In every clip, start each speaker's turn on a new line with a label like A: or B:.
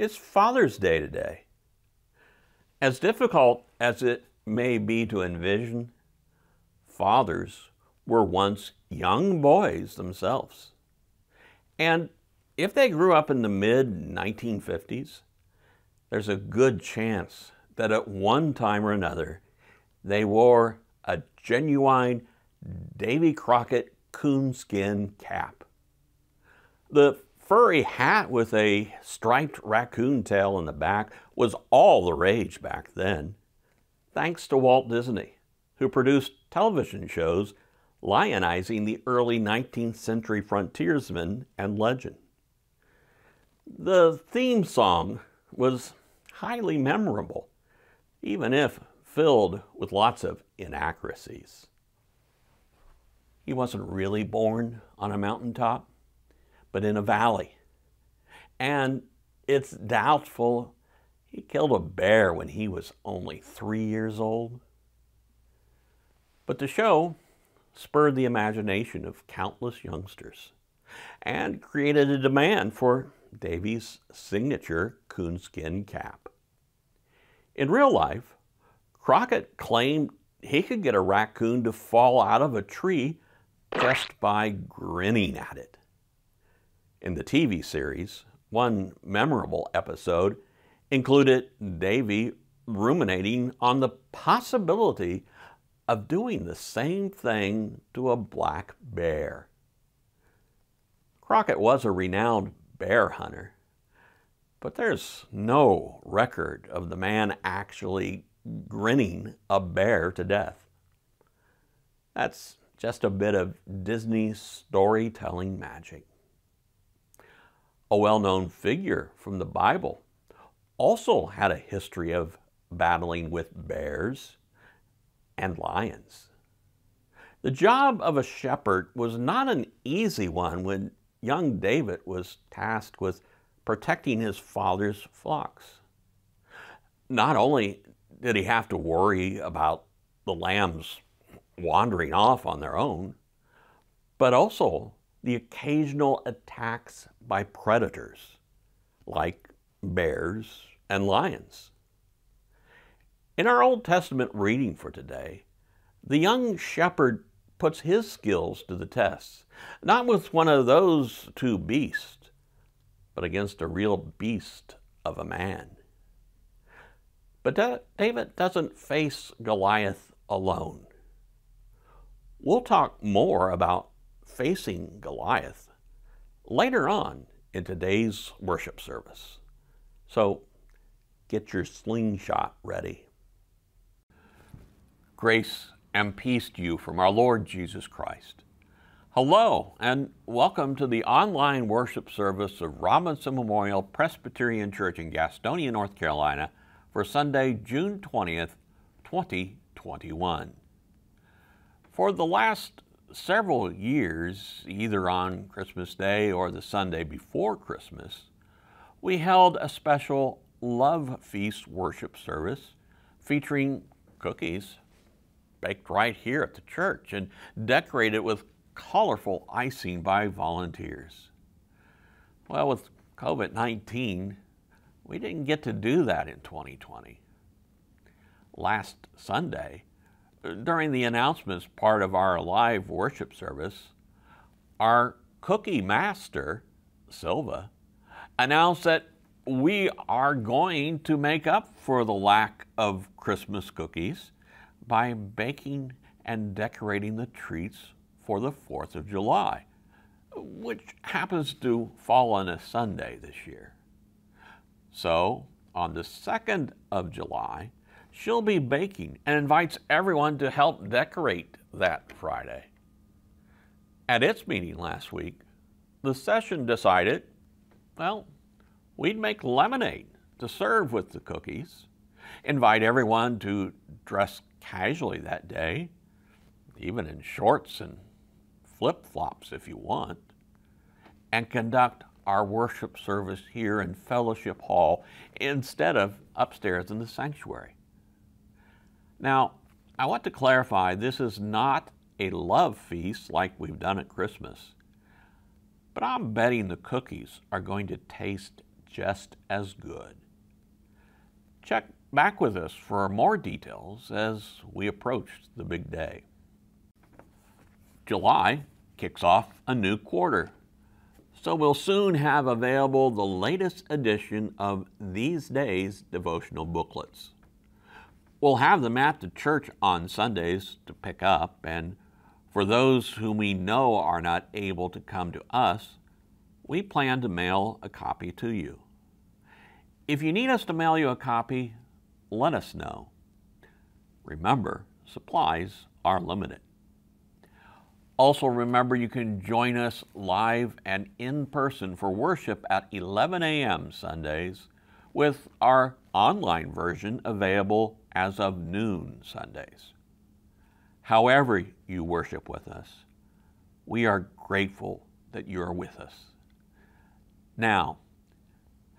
A: It's Father's Day today. As difficult as it may be to envision, fathers were once young boys themselves. And if they grew up in the mid 1950s, there's a good chance that at one time or another they wore a genuine Davy Crockett coonskin cap. The furry hat with a striped raccoon tail in the back was all the rage back then, thanks to Walt Disney, who produced television shows lionizing the early 19th century frontiersman and legend. The theme song was highly memorable, even if filled with lots of inaccuracies. He wasn't really born on a mountaintop but in a valley. And it's doubtful he killed a bear when he was only three years old. But the show spurred the imagination of countless youngsters and created a demand for Davy's signature coonskin cap. In real life, Crockett claimed he could get a raccoon to fall out of a tree just by grinning at it in the TV series, one memorable episode included Davy ruminating on the possibility of doing the same thing to a black bear. Crockett was a renowned bear hunter, but there's no record of the man actually grinning a bear to death. That's just a bit of Disney storytelling magic a well known figure from the Bible, also had a history of battling with bears and lions. The job of a shepherd was not an easy one when young David was tasked with protecting his father's flocks. Not only did he have to worry about the lambs wandering off on their own, but also the occasional attacks by predators like bears and lions. In our Old Testament reading for today, the young shepherd puts his skills to the test, not with one of those two beasts, but against a real beast of a man. But David doesn't face Goliath alone. We'll talk more about facing Goliath later on in today's worship service. So get your slingshot ready. Grace and peace to you from our Lord Jesus Christ. Hello, and welcome to the online worship service of Robinson Memorial Presbyterian Church in Gastonia, North Carolina, for Sunday, June 20th, 2021. For the last several years, either on Christmas Day or the Sunday before Christmas, we held a special Love Feast worship service featuring cookies baked right here at the church and decorated with colorful icing by volunteers. Well, with COVID 19, we didn't get to do that in 2020. Last Sunday, during the announcements part of our live worship service, our cookie master, Silva, announced that we are going to make up for the lack of Christmas cookies by baking and decorating the treats for the 4th of July, which happens to fall on a Sunday this year. So, on the 2nd of July, she'll be baking and invites everyone to help decorate that Friday. At its meeting last week, the session decided, well, we'd make lemonade to serve with the cookies, invite everyone to dress casually that day, even in shorts and flip flops if you want, and conduct our worship service here in Fellowship Hall instead of upstairs in the sanctuary. Now, I want to clarify this is not a love feast like we've done at Christmas, but I'm betting the cookies are going to taste just as good. Check back with us for more details as we approach the big day. July kicks off a new quarter, so we'll soon have available the latest edition of These Days devotional booklets. We'll have them at the church on Sundays to pick up, and for those whom we know are not able to come to us, we plan to mail a copy to you. If you need us to mail you a copy, let us know. Remember, supplies are limited. Also, remember you can join us live and in person for worship at 11 a.m. Sundays, with our online version available as of noon Sundays. However, you worship with us, we are grateful that you are with us. Now,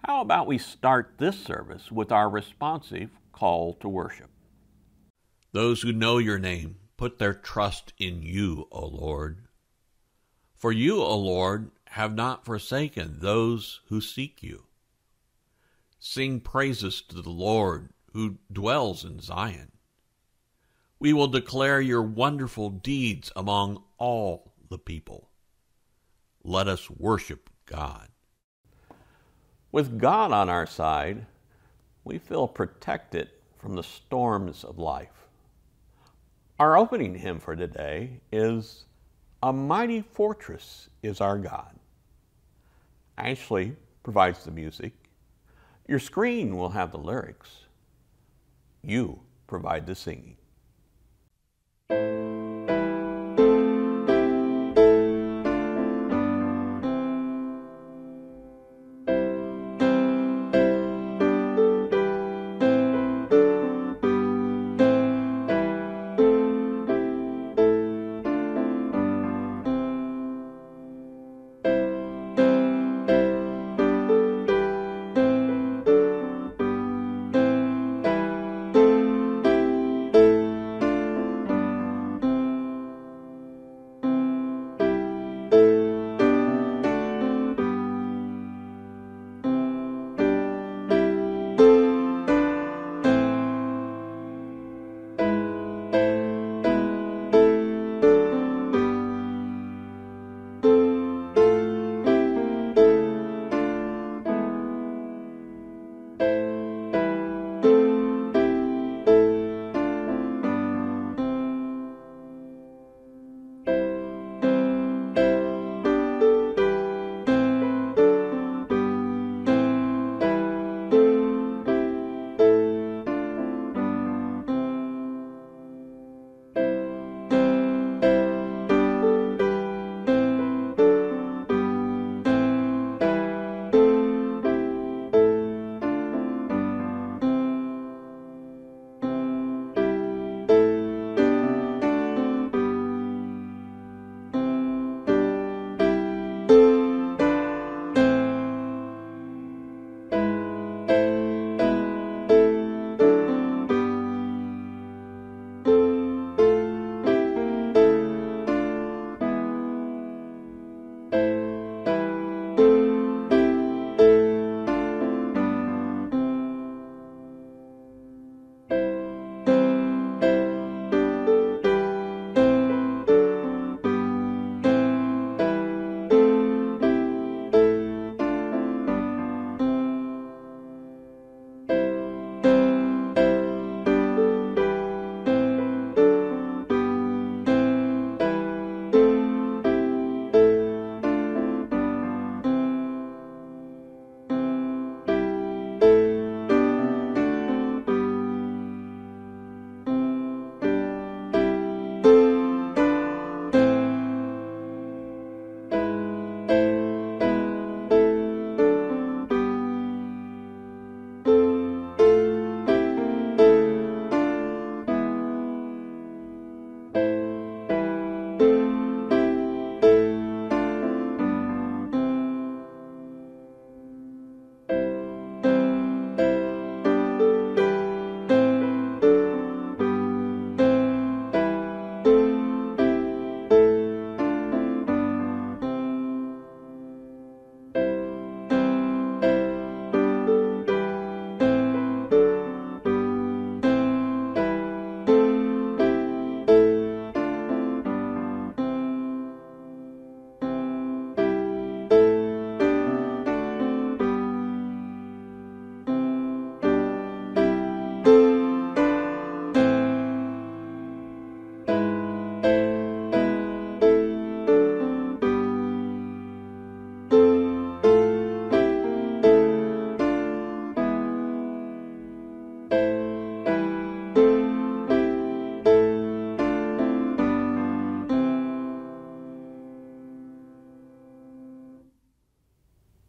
A: how about we start this service with our responsive call to worship? Those who know your name put their trust in you, O Lord. For you, O Lord, have not forsaken those who seek you. Sing praises to the Lord who dwells in Zion. We will declare your wonderful deeds among all the people. Let us worship God. With God on our side, we feel protected from the storms of life. Our opening hymn for today is A Mighty Fortress is Our God. Ashley provides the music. Your screen will have the lyrics. You provide the singing.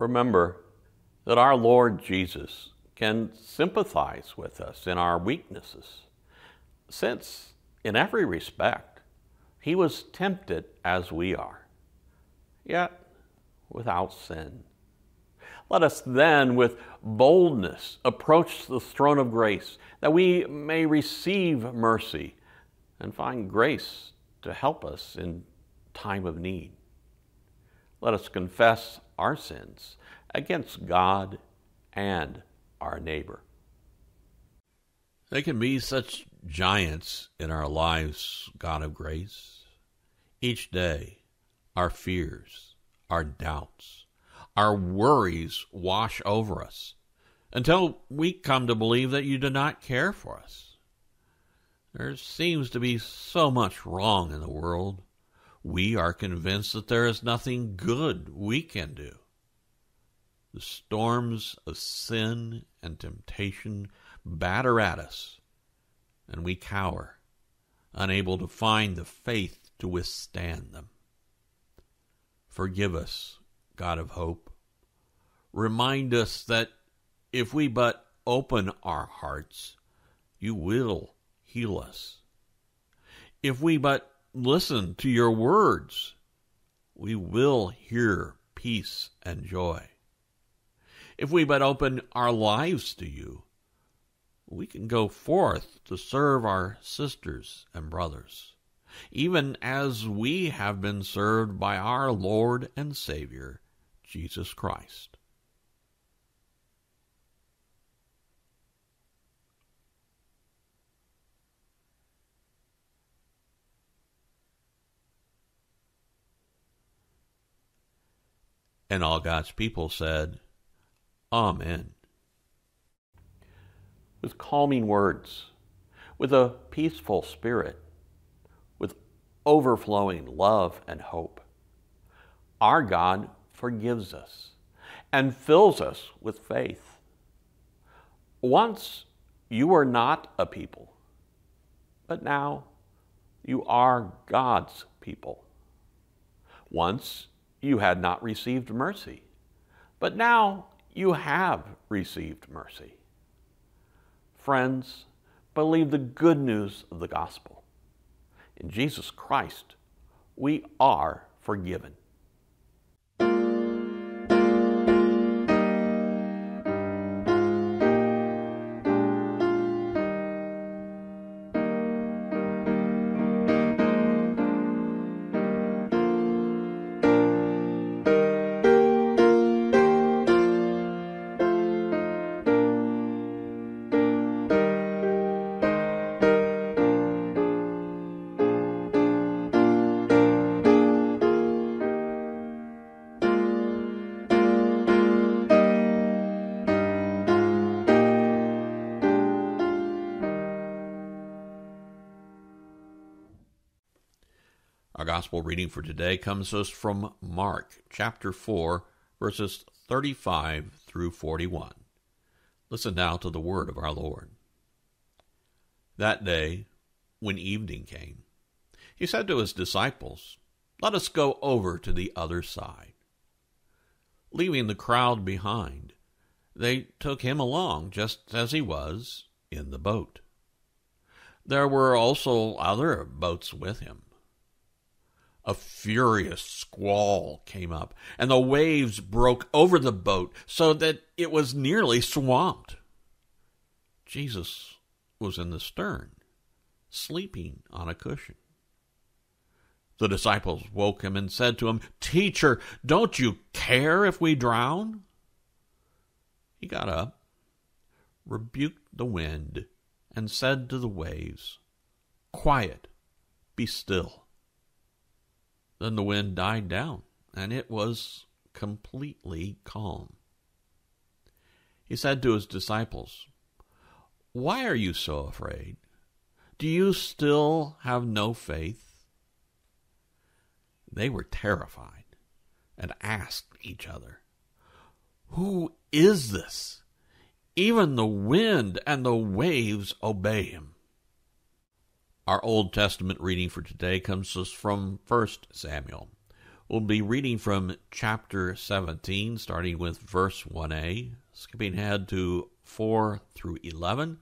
A: Remember that our Lord Jesus can sympathize with us in our weaknesses, since in every respect he was tempted as we are, yet without sin. Let us then, with boldness, approach the throne of grace, that we may receive mercy and find grace to help us in time of need. Let us confess our sins against God and our neighbor. They can be such giants in our lives, God of grace. Each day, our fears, our doubts, our worries wash over us until we come to believe that you do not care for us. There seems to be so much wrong in the world. We are convinced that there is nothing good we can do. The storms of sin and temptation batter at us, and we cower, unable to find the faith to withstand them. Forgive us, God of hope. Remind us that if we but open our hearts, you will heal us. If we but listen to your words, we will hear peace and joy. If we but open our lives to you, we can go forth to serve our sisters and brothers, even as we have been served by our Lord and Savior, Jesus Christ. And all God's people said, Amen. With calming words, with a peaceful spirit, with overflowing love and hope, our God forgives us and fills us with faith. Once you were not a people, but now you are God's people. Once you had not received mercy, but now you have received mercy. Friends, believe the good news of the gospel. In Jesus Christ, we are forgiven. Gospel reading for today comes to us from Mark chapter 4, verses 35 through 41. Listen now to the word of our Lord. That day, when evening came, he said to his disciples, Let us go over to the other side. Leaving the crowd behind, they took him along just as he was in the boat. There were also other boats with him a furious squall came up, and the waves broke over the boat so that it was nearly swamped. Jesus was in the stern, sleeping on a cushion. The disciples woke him and said to him, Teacher, don't you care if we drown? He got up, rebuked the wind, and said to the waves, Quiet, be still. Then the wind died down, and it was completely calm. He said to his disciples, Why are you so afraid? Do you still have no faith? They were terrified and asked each other, Who is this? Even the wind and the waves obey him. Our Old Testament reading for today comes from 1 Samuel. We'll be reading from chapter 17, starting with verse 1a, skipping ahead to 4 through 11,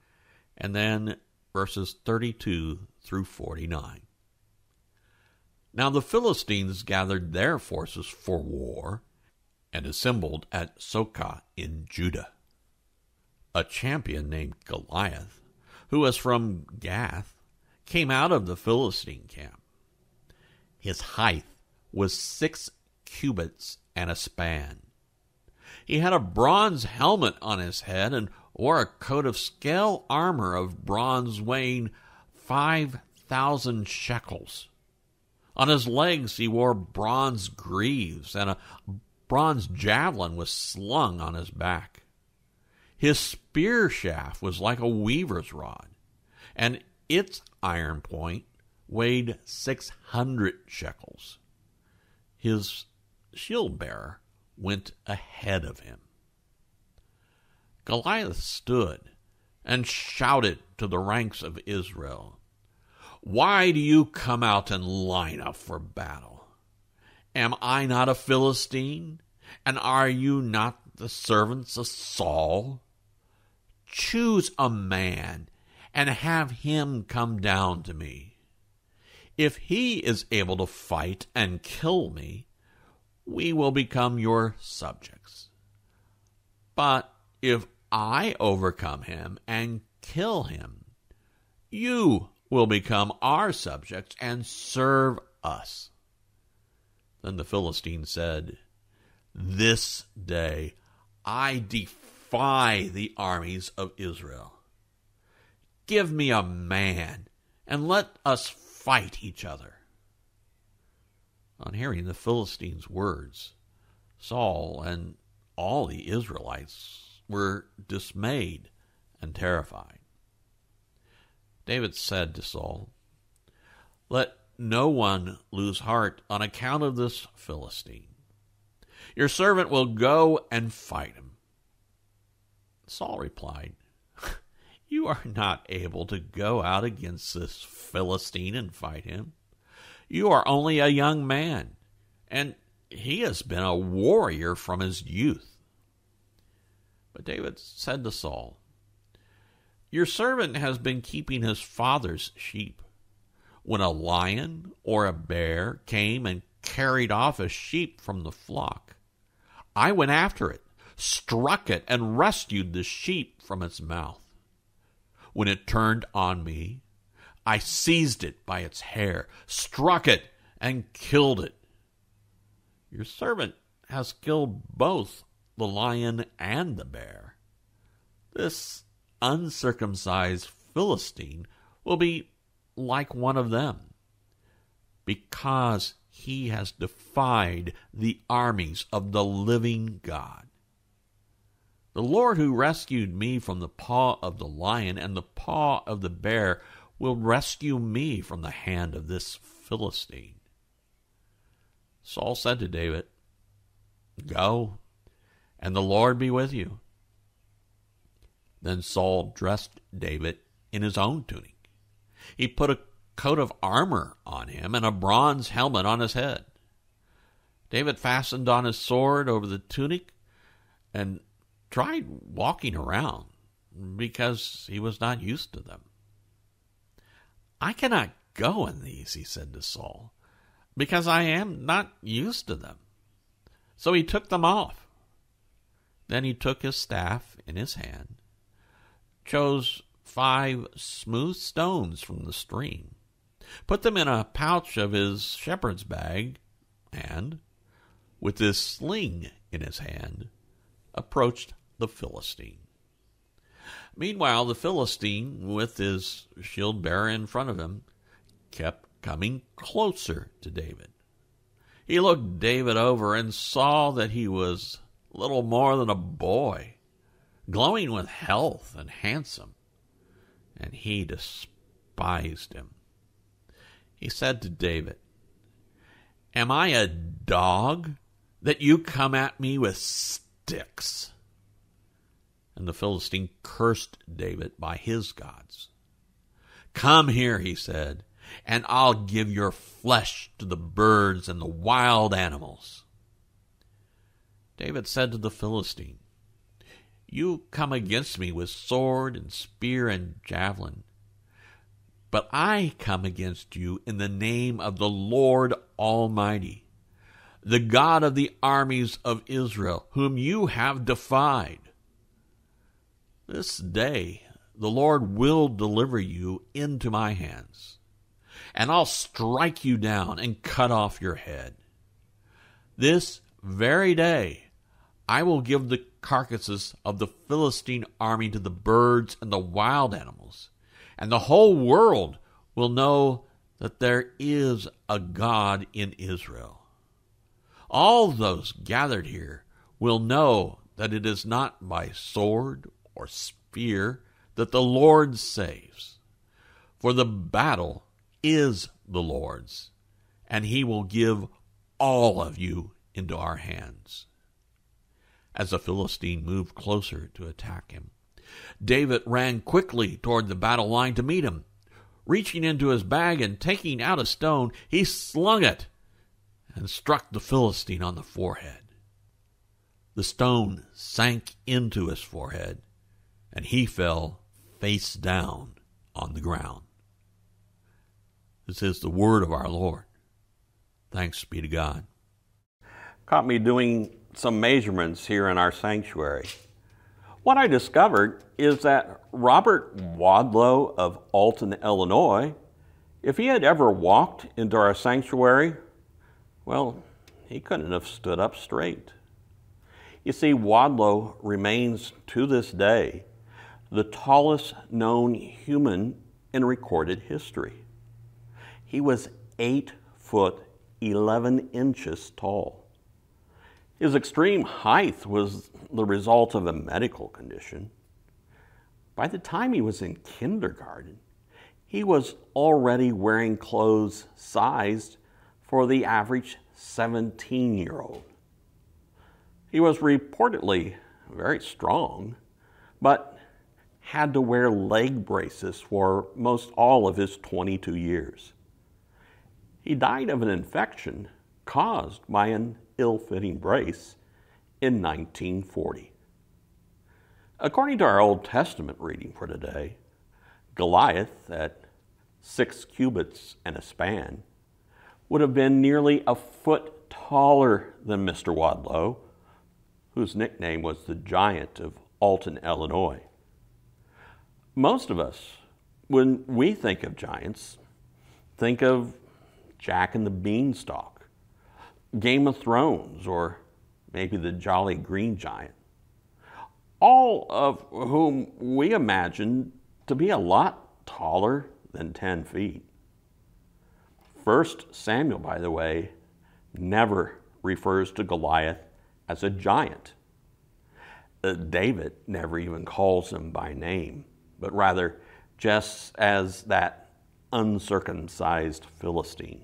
A: and then verses 32 through 49. Now the Philistines gathered their forces for war and assembled at Socoh in Judah. A champion named Goliath, who was from Gath, came out of the Philistine camp. His height was six cubits and a span. He had a bronze helmet on his head and wore a coat of scale armor of bronze weighing five thousand shekels. On his legs he wore bronze greaves, and a bronze javelin was slung on his back. His spear shaft was like a weaver's rod, and its iron point weighed six hundred shekels his shield bearer went ahead of him. Goliath stood and shouted to the ranks of Israel, Why do you come out and line up for battle? Am I not a Philistine? And are you not the servants of Saul? Choose a man and have him come down to me. If he is able to fight and kill me, we will become your subjects. But if I overcome him and kill him, you will become our subjects and serve us. Then the Philistine said, This day I defy the armies of Israel. Give me a man, and let us fight each other. On hearing the Philistines' words, Saul and all the Israelites were dismayed and terrified. David said to Saul, Let no one lose heart on account of this Philistine. Your servant will go and fight him. Saul replied, you are not able to go out against this Philistine and fight him. You are only a young man, and he has been a warrior from his youth. But David said to Saul, Your servant has been keeping his father's sheep. When a lion or a bear came and carried off a sheep from the flock, I went after it, struck it, and rescued the sheep from its mouth. When it turned on me, I seized it by its hair, struck it, and killed it. Your servant has killed both the lion and the bear. This uncircumcised Philistine will be like one of them, because he has defied the armies of the living God. The Lord who rescued me from the paw of the lion and the paw of the bear will rescue me from the hand of this Philistine. Saul said to David, Go, and the Lord be with you. Then Saul dressed David in his own tunic. He put a coat of armor on him and a bronze helmet on his head. David fastened on his sword over the tunic and tried walking around because he was not used to them. I cannot go in these, he said to Saul, because I am not used to them. So he took them off. Then he took his staff in his hand, chose five smooth stones from the stream, put them in a pouch of his shepherd's bag, and, with his sling in his hand, approached the Philistine. Meanwhile, the Philistine, with his shield bearer in front of him, kept coming closer to David. He looked David over and saw that he was little more than a boy, glowing with health and handsome, and he despised him. He said to David, Am I a dog that you come at me with sticks? And the Philistine cursed David by his gods. Come here, he said, and I'll give your flesh to the birds and the wild animals. David said to the Philistine, You come against me with sword and spear and javelin, but I come against you in the name of the Lord Almighty, the God of the armies of Israel, whom you have defied. This day the Lord will deliver you into my hands, and I'll strike you down and cut off your head. This very day I will give the carcasses of the Philistine army to the birds and the wild animals, and the whole world will know that there is a God in Israel. All those gathered here will know that it is not by sword or spear that the Lord saves. For the battle is the Lord's, and he will give all of you into our hands. As the Philistine moved closer to attack him, David ran quickly toward the battle line to meet him. Reaching into his bag and taking out a stone, he slung it and struck the Philistine on the forehead. The stone sank into his forehead, and he fell face down on the ground. This is the word of our Lord. Thanks be to God. Caught me doing some measurements here in our sanctuary. What I discovered is that Robert Wadlow of Alton, Illinois, if he had ever walked into our sanctuary, well, he couldn't have stood up straight. You see, Wadlow remains to this day the tallest known human in recorded history. He was 8 foot 11 inches tall. His extreme height was the result of a medical condition. By the time he was in kindergarten, he was already wearing clothes sized for the average 17 year old. He was reportedly very strong, but had to wear leg braces for most all of his 22 years. He died of an infection caused by an ill fitting brace in 1940. According to our Old Testament reading for today, Goliath, at six cubits and a span, would have been nearly a foot taller than Mr. Wadlow, whose nickname was the Giant of Alton, Illinois most of us, when we think of giants, think of Jack and the Beanstalk, Game of Thrones, or maybe the Jolly Green Giant, all of whom we imagine to be a lot taller than 10 feet. First Samuel, by the way, never refers to Goliath as a giant. Uh, David never even calls him by name but rather just as that uncircumcised Philistine.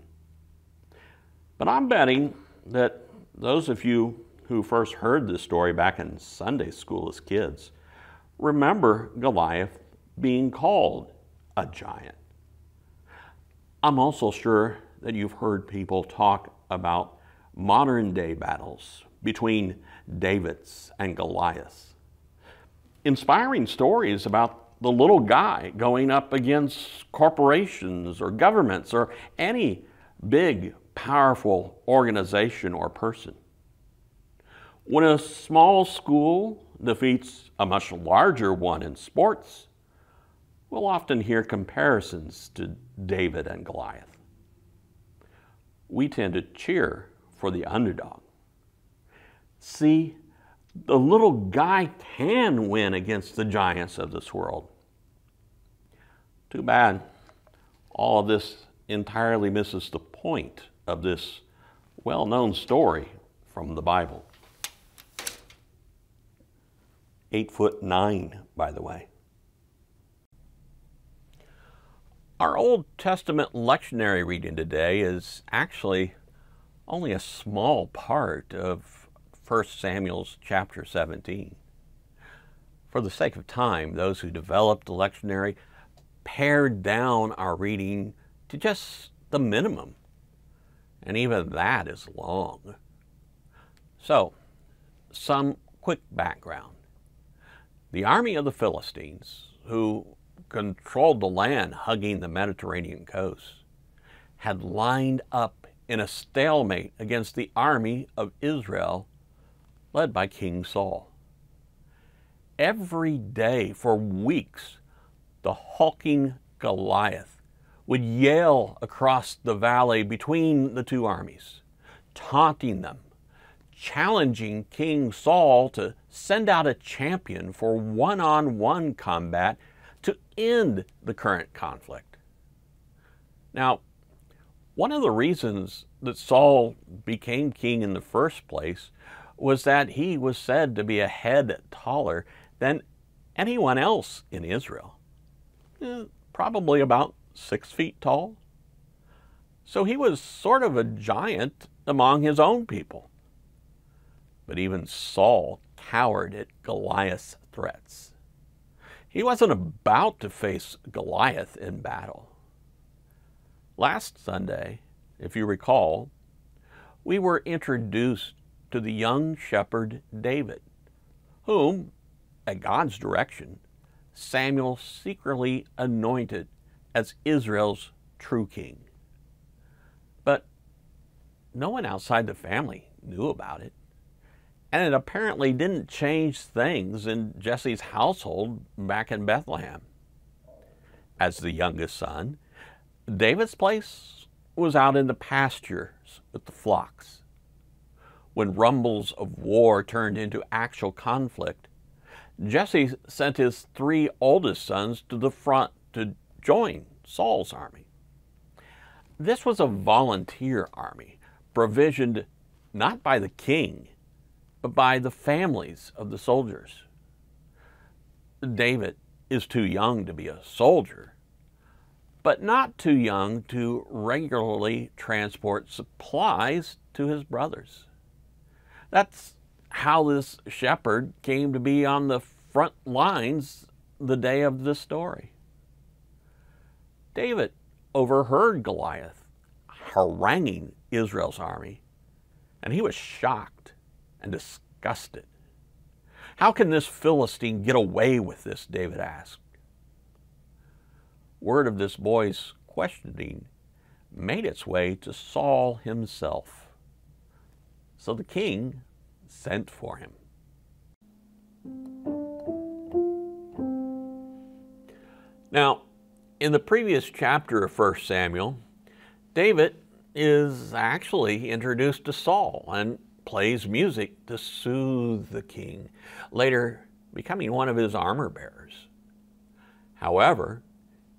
A: But I'm betting that those of you who first heard this story back in Sunday school as kids remember Goliath being called a giant. I'm also sure that you've heard people talk about modern day battles between Davids and Goliaths. Inspiring stories about the little guy going up against corporations or governments or any big, powerful organization or person. When a small school defeats a much larger one in sports, we'll often hear comparisons to David and Goliath. We tend to cheer for the underdog. See, the little guy can win against the giants of this world. Too bad all of this entirely misses the point of this well known story from the Bible. Eight foot nine, by the way. Our Old Testament lectionary reading today is actually only a small part of 1 Samuel's chapter 17. For the sake of time, those who developed the lectionary pared down our reading to just the minimum. And even that is long. So, some quick background. The army of the Philistines, who controlled the land hugging the Mediterranean coast, had lined up in a stalemate against the army of Israel led by King Saul. Every day for weeks, the hulking Goliath would yell across the valley between the two armies, taunting them, challenging King Saul to send out a champion for one on one combat to end the current conflict. Now, one of the reasons that Saul became king in the first place was that he was said to be a head taller than anyone else in Israel. Eh, probably about six feet tall. So he was sort of a giant among his own people. But even Saul cowered at Goliath's threats. He wasn't about to face Goliath in battle. Last Sunday, if you recall, we were introduced to the young shepherd David, whom, at God's direction, Samuel secretly anointed as Israel's true king. But no one outside the family knew about it. And it apparently didn't change things in Jesse's household back in Bethlehem. As the youngest son, David's place was out in the pastures with the flocks. When rumbles of war turned into actual conflict, Jesse sent his three oldest sons to the front to join Saul's army. This was a volunteer army, provisioned not by the king, but by the families of the soldiers. David is too young to be a soldier, but not too young to regularly transport supplies to his brothers. That's how this shepherd came to be on the front lines the day of the story. David overheard Goliath haranguing Israel's army, and he was shocked and disgusted. How can this Philistine get away with this? David asked. Word of this boy's questioning made its way to Saul himself. So the king sent for him. Now, in the previous chapter of 1 Samuel, David is actually introduced to Saul and plays music to soothe the king, later becoming one of his armor bearers. However,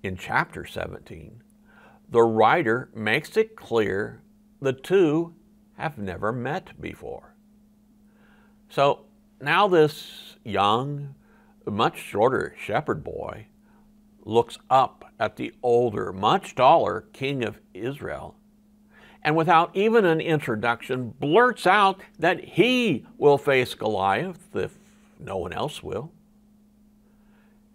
A: in chapter 17, the writer makes it clear the two have never met before. So now this young, much shorter shepherd boy looks up at the older, much taller king of Israel, and without even an introduction, blurts out that he will face Goliath if no one else will.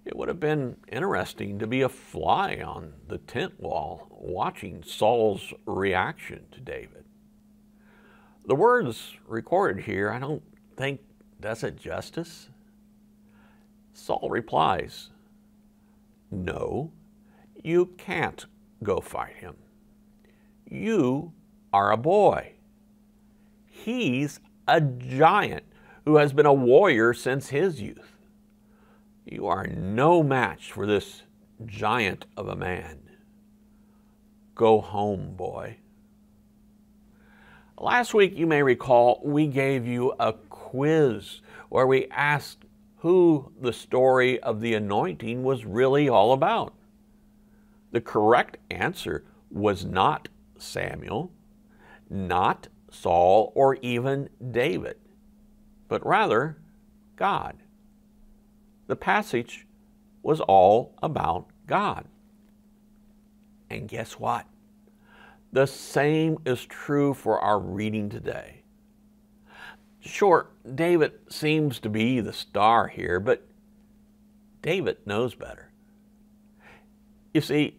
A: It would have been interesting to be a fly on the tent wall watching Saul's reaction to David. The words recorded here, I don't think does it justice. Saul replies, no, you can't go fight him. You are a boy. He's a giant who has been a warrior since his youth. You are no match for this giant of a man. Go home, boy. Last week, you may recall, we gave you a quiz where we asked who the story of the anointing was really all about. The correct answer was not Samuel, not Saul, or even David, but rather God. The passage was all about God. And guess what? The same is true for our reading today. Sure, David seems to be the star here, but David knows better. You see,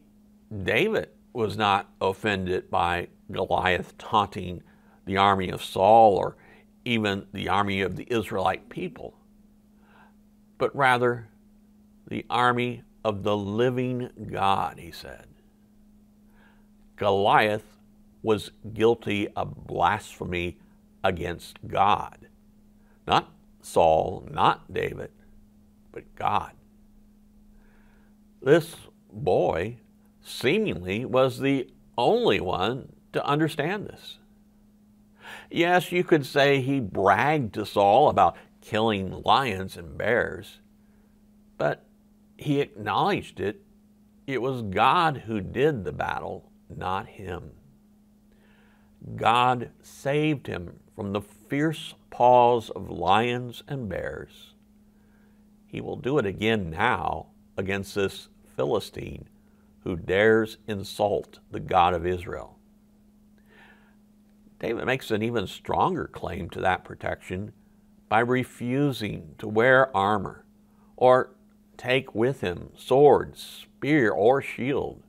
A: David was not offended by Goliath taunting the army of Saul or even the army of the Israelite people, but rather the army of the living God, he said. Goliath was guilty of blasphemy against God. Not Saul, not David, but God. This boy seemingly was the only one to understand this. Yes, you could say he bragged to Saul about killing lions and bears, but he acknowledged it. It was God who did the battle, not him. God saved him from the fierce paws of lions and bears. He will do it again now against this Philistine who dares insult the God of Israel. David makes an even stronger claim to that protection by refusing to wear armor or take with him sword, spear, or shield,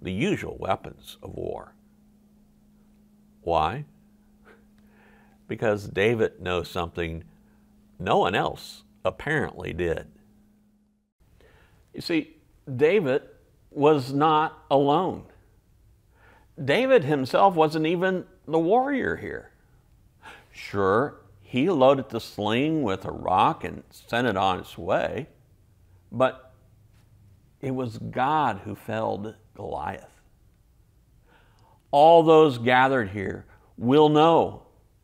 A: the usual weapons of war. Why? Because David knows something no one else apparently did. You see, David was not alone. David himself wasn't even the warrior here. Sure, he loaded the sling with a rock and sent it on its way, but it was God who felled Goliath. All those gathered here will know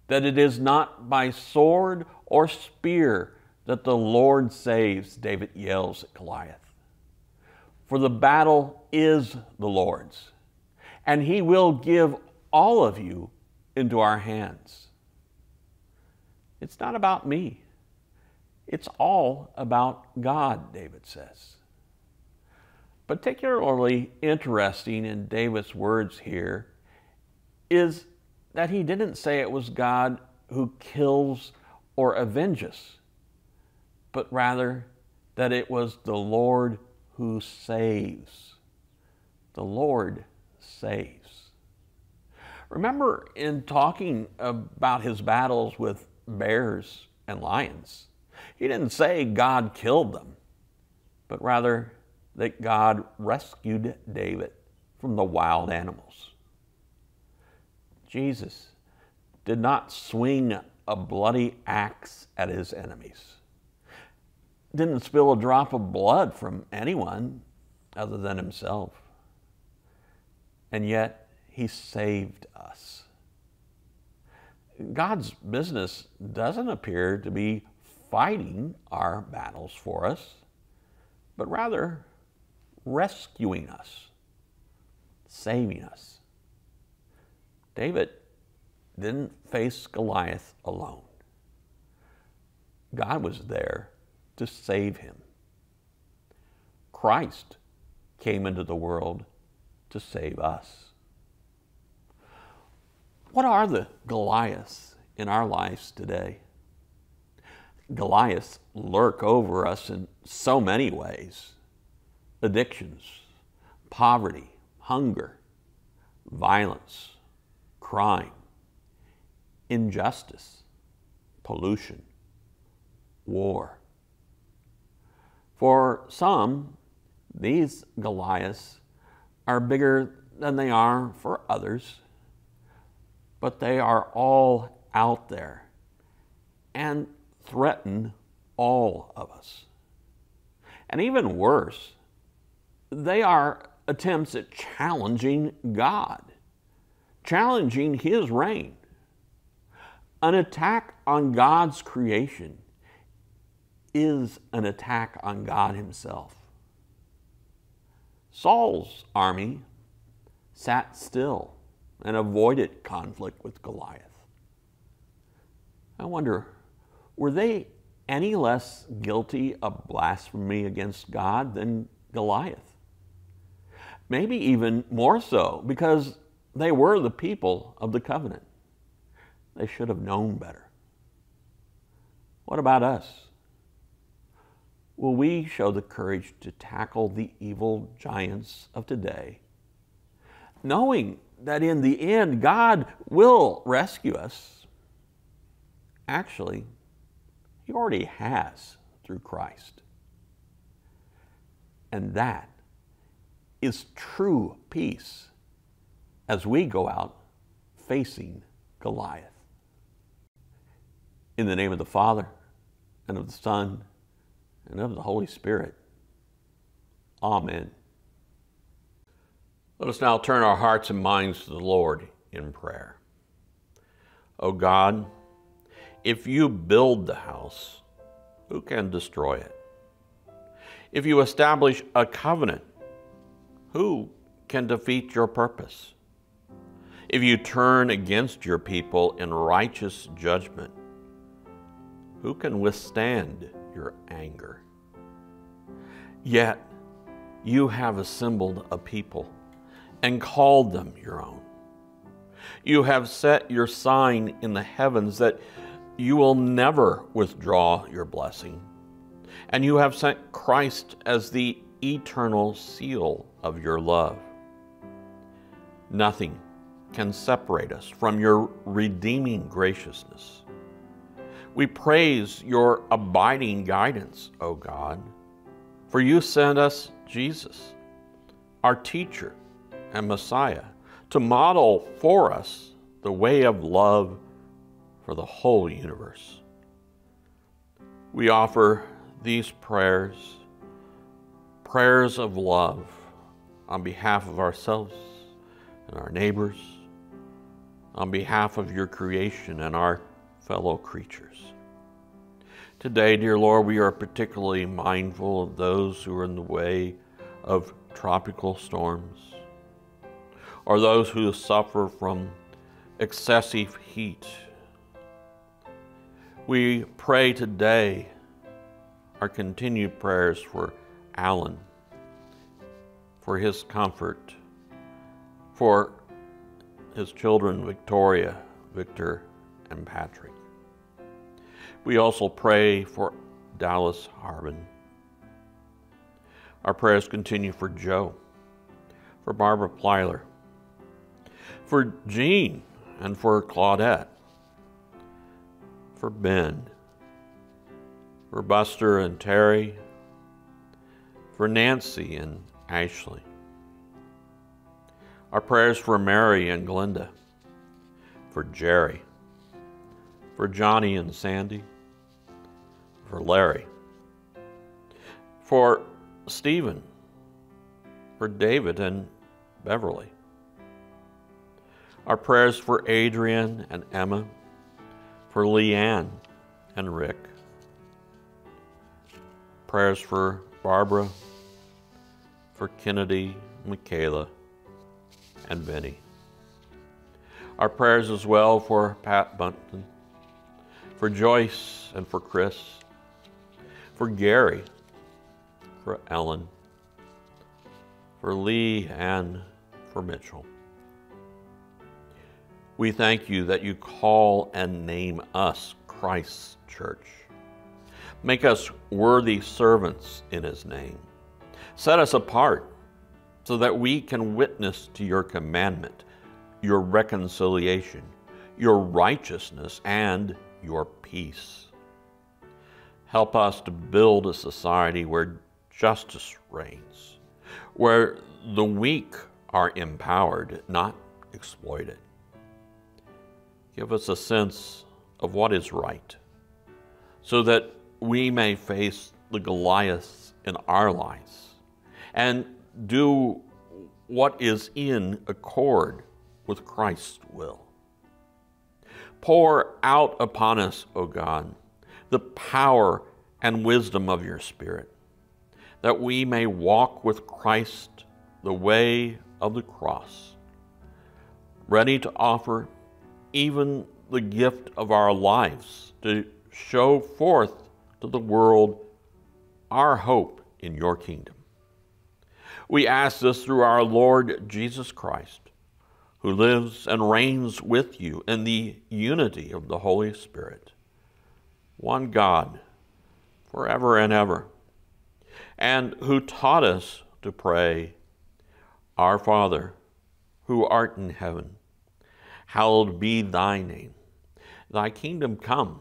A: that it is not by sword or spear that the Lord saves, David yells at Goliath. For the battle is the Lord's, and he will give all of you into our hands. It's not about me. It's all about God, David says. Particularly interesting in David's words here is that he didn't say it was God who kills or avenges, but rather that it was the Lord who saves. The Lord saves. Remember, in talking about his battles with bears and lions, he didn't say God killed them, but rather that God rescued David from the wild animals. Jesus did not swing a bloody axe at his enemies didn't spill a drop of blood from anyone other than himself. And yet, he saved us. God's business doesn't appear to be fighting our battles for us, but rather rescuing us, saving us. David didn't face Goliath alone. God was there to save him. Christ came into the world to save us. What are the Goliaths in our lives today? Goliaths lurk over us in so many ways addictions, poverty, hunger, violence, crime, injustice, pollution, war. For some, these Goliaths are bigger than they are for others, but they are all out there and threaten all of us. And even worse, they are attempts at challenging God, challenging His reign. An attack on God's creation is an attack on God Himself. Saul's army sat still and avoided conflict with Goliath. I wonder, were they any less guilty of blasphemy against God than Goliath? Maybe even more so, because they were the people of the covenant. They should have known better. What about us? will we show the courage to tackle the evil giants of today knowing that in the end God will rescue us. Actually, He already has through Christ. And that is true peace as we go out facing Goliath. In the name of the Father, and of the Son, and of the Holy Spirit. Amen. Let us now turn our hearts and minds to the Lord in prayer. O God, if you build the house, who can destroy it? If you establish a covenant, who can defeat your purpose? If you turn against your people in righteous judgment, who can withstand your anger? Yet you have assembled a people and called them your own. You have set your sign in the heavens that you will never withdraw your blessing. And you have sent Christ as the eternal seal of your love. Nothing can separate us from your redeeming graciousness. We praise your abiding guidance, O God, for you sent us Jesus, our teacher and Messiah, to model for us the way of love for the whole universe. We offer these prayers, prayers of love, on behalf of ourselves and our neighbors, on behalf of your creation and our fellow creatures. Today, dear Lord, we are particularly mindful of those who are in the way of tropical storms, or those who suffer from excessive heat. We pray today our continued prayers for Alan, for his comfort, for his children, Victoria, Victor, and Patrick. We also pray for Dallas Harbin. Our prayers continue for Joe, for Barbara Plyler, for Jean, and for Claudette, for Ben, for Buster and Terry, for Nancy and Ashley. Our prayers for Mary and Glenda, for Jerry, for Johnny and Sandy, for Larry, for Stephen, for David and Beverly. Our prayers for Adrian and Emma, for Leanne and Rick. Prayers for Barbara, for Kennedy, Michaela, and Benny. Our prayers as well for Pat Bunton, for Joyce and for Chris, for Gary, for Ellen, for Lee, and for Mitchell. We thank you that you call and name us Christ's church. Make us worthy servants in his name. Set us apart so that we can witness to your commandment, your reconciliation, your righteousness, and your peace. Help us to build a society where justice reigns, where the weak are empowered, not exploited. Give us a sense of what is right so that we may face the Goliaths in our lives and do what is in accord with Christ's will. Pour out upon us, O God, the power and wisdom of your Spirit, that we may walk with Christ the way of the cross, ready to offer even the gift of our lives to show forth to the world our hope in your kingdom. We ask this through our Lord Jesus Christ, who lives and reigns with you in the unity of the Holy Spirit one God, forever and ever, and who taught us to pray, Our Father, who art in heaven, hallowed be thy name. Thy kingdom come,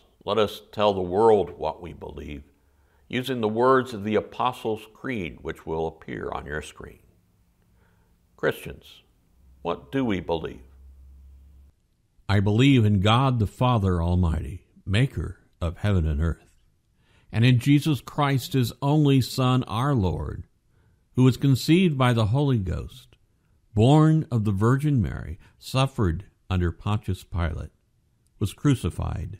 A: let us tell the world what we believe using the words of the Apostles' Creed, which will appear on your screen. Christians, what do we believe?
B: I believe in God the Father Almighty, maker of heaven and earth, and in Jesus Christ, his only Son, our Lord, who was conceived by the Holy Ghost, born of the Virgin Mary, suffered under Pontius Pilate, was crucified,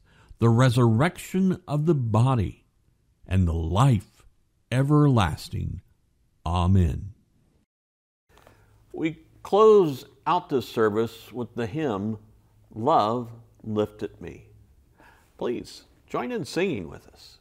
B: the resurrection of the body, and the life everlasting. Amen.
A: We close out this service with the hymn, Love Lifted Me. Please join in singing with us.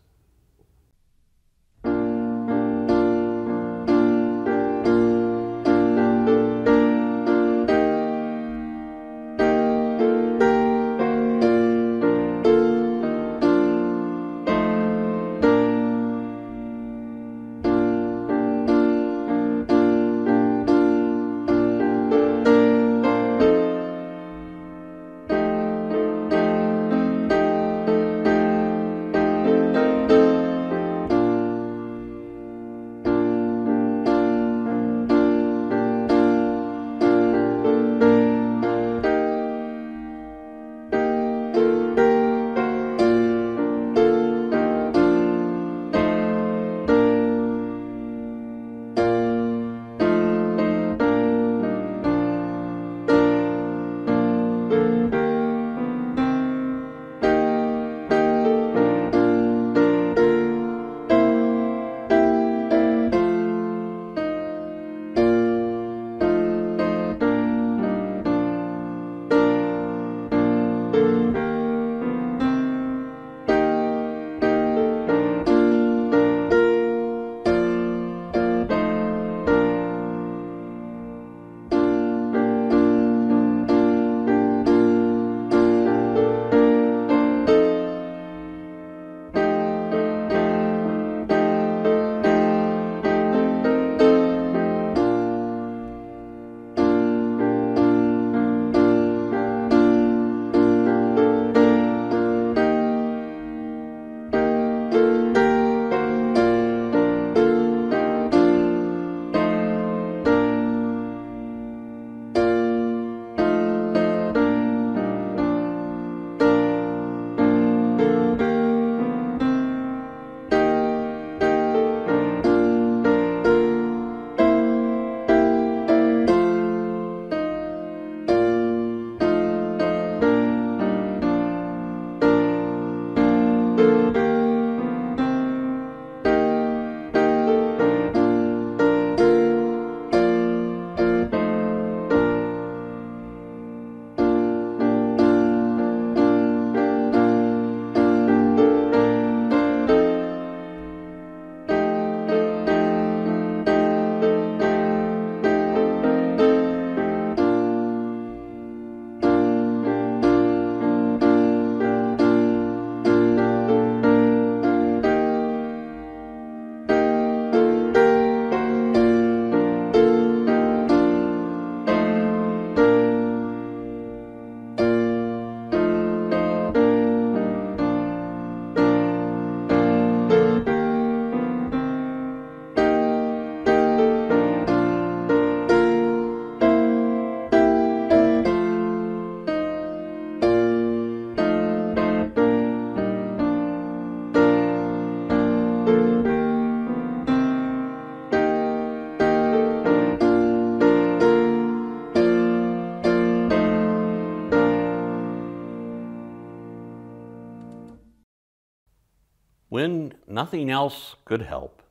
A: Nothing else could help,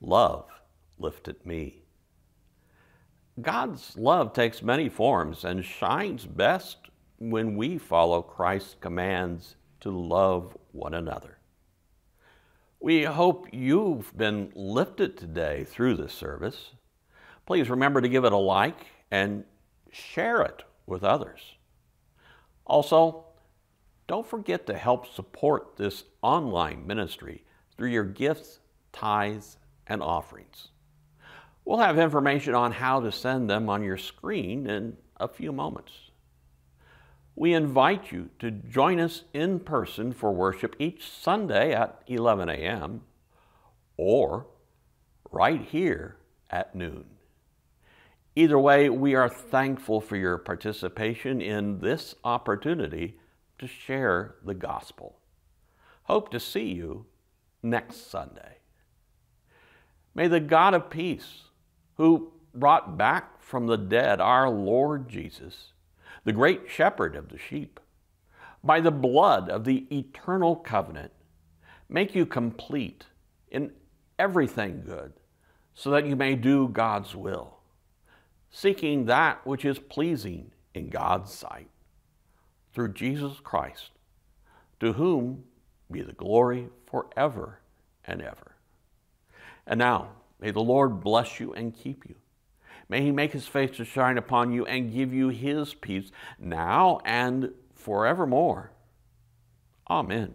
A: love lifted me. God's love takes many forms and shines best when we follow Christ's commands to love one another. We hope you've been lifted today through this service. Please remember to give it a like and share it with others. Also, don't forget to help support this online ministry through your gifts, tithes, and offerings. We'll have information on how to send them on your screen in a few moments. We invite you to join us in person for worship each Sunday at 11 a.m. or right here at noon. Either way, we are thankful for your participation in this opportunity to share the gospel. Hope to see you next Sunday. May the God of peace, who brought back from the dead our Lord Jesus, the great shepherd of the sheep, by the blood of the eternal covenant, make you complete in everything good, so that you may do God's will, seeking that which is pleasing in God's sight. Through Jesus Christ, to whom be the glory forever and ever. And now, may the Lord bless you and keep you. May he make his face to shine upon you and give you his peace now and forevermore. Amen.